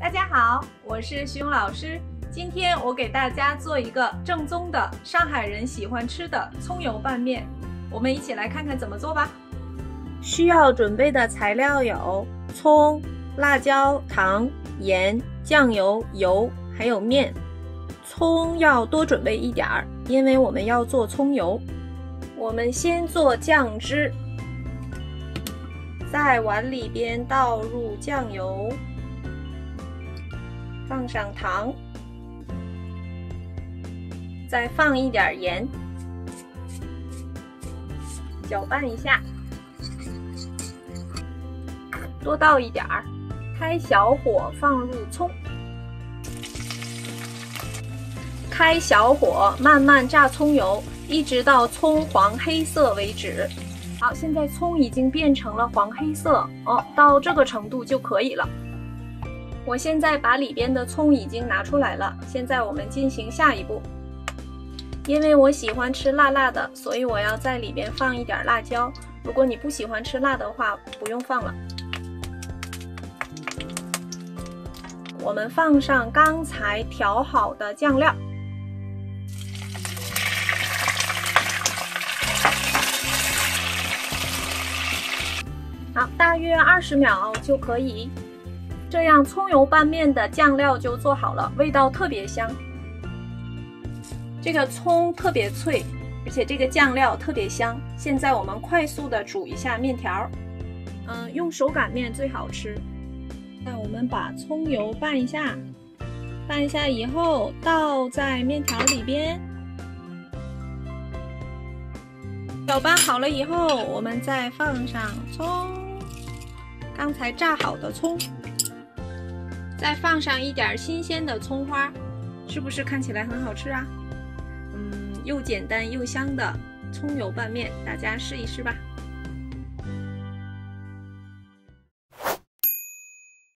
大家好，我是徐勇老师。今天我给大家做一个正宗的上海人喜欢吃的葱油拌面，我们一起来看看怎么做吧。需要准备的材料有葱、辣椒、糖、盐、酱油、油，还有面。葱要多准备一点儿，因为我们要做葱油。我们先做酱汁，在碗里边倒入酱油。放上糖，再放一点盐，搅拌一下，多倒一点儿，开小火放入葱，开小火慢慢炸葱油，一直到葱黄黑色为止。好，现在葱已经变成了黄黑色。哦，到这个程度就可以了。我现在把里边的葱已经拿出来了，现在我们进行下一步。因为我喜欢吃辣辣的，所以我要在里边放一点辣椒。如果你不喜欢吃辣的话，不用放了。我们放上刚才调好的酱料，好，大约二十秒就可以。这样葱油拌面的酱料就做好了，味道特别香。这个葱特别脆，而且这个酱料特别香。现在我们快速的煮一下面条，嗯，用手擀面最好吃。那我们把葱油拌一下，拌一下以后倒在面条里边，搅拌好了以后，我们再放上葱，刚才炸好的葱。再放上一点新鲜的葱花，是不是看起来很好吃啊？嗯，又简单又香的葱油拌面，大家试一试吧。